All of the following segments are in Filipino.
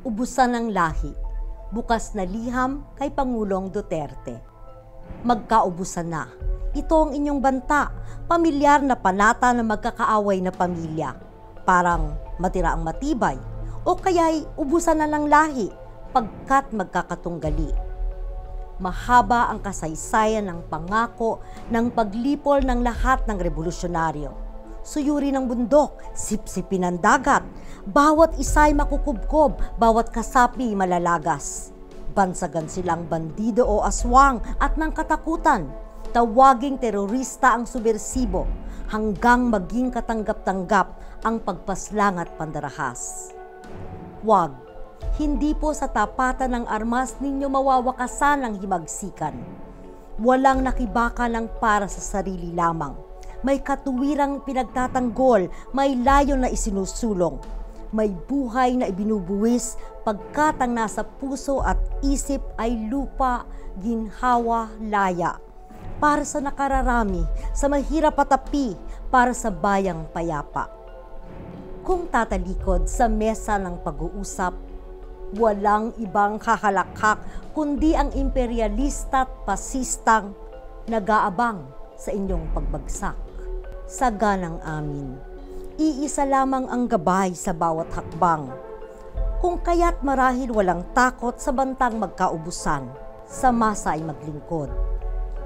Ubusan ng lahi. Bukas na liham kay Pangulong Duterte. Magkaubusan na. Ito ang inyong banta. Pamilyar na panata ng magkakaaway na pamilya. Parang matira ang matibay. O kaya'y ubusan na ng lahi pagkat magkakatunggali. Mahaba ang kasaysayan ng pangako ng paglipol ng lahat ng revolusyonaryo. Suyuri ng bundok, sipsipin ng dagat, bawat isa'y makukubkob, bawat kasapi malalagas. Bansagan silang bandido o aswang at ng katakutan. Tawaging terorista ang subversibo hanggang maging katanggap-tanggap ang pagpaslang at pandarahas. Wag, hindi po sa tapatan ng armas ninyo mawawakasan ang himagsikan. Walang nakibaka lang para sa sarili lamang. May katuwirang pinagtatanggol, may layo na isinusulong. May buhay na ibinubuwis pagkat ang nasa puso at isip ay lupa, ginhawa, laya. Para sa nakararami, sa mahirap at api, para sa bayang payapa. Kung tatalikod sa mesa ng pag-uusap, walang ibang kakalakhak kundi ang imperialista at pasistang nag-aabang sa inyong pagbagsak. Sa ganang amin, iisa lamang ang gabay sa bawat hakbang. Kung kaya't marahil walang takot sa bantang magkaubusan, sa masa ay maglingkod.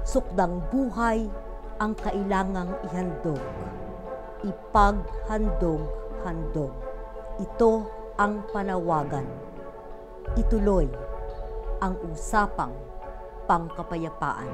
Sukdang buhay ang kailangang ihandog. Ipaghandog-handog. Ito ang panawagan ituloy ang usapang pangkapayapaan.